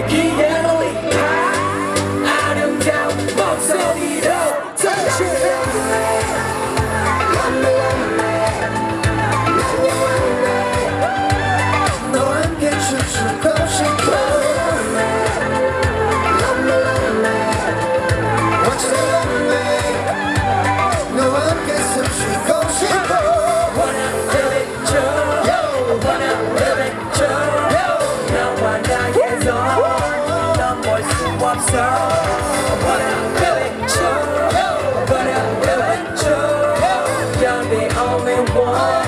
Nikki, yeah. 我。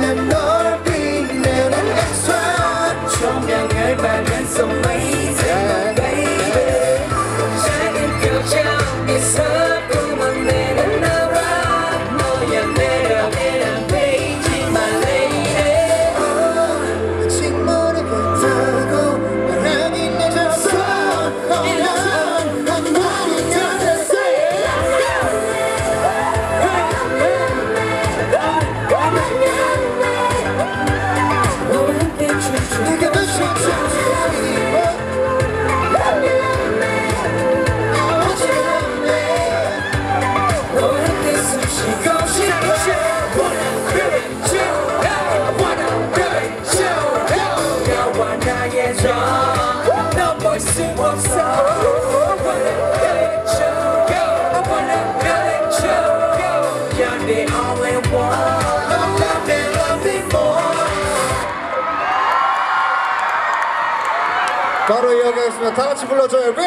넌널 빛내는 액션 조명을 밝은 선 바로 이어가겠습니다. 다 같이 불러줘요. 그